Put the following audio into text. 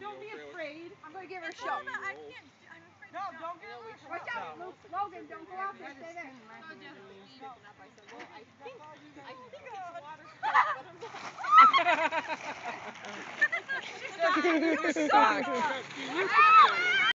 Don't be afraid. I'm gonna give her a shot. no, I can't. I'm afraid No, don't get her. Watch out, Luke. Logan, don't go out there. Stay there. Just I think, oh, I think it's water.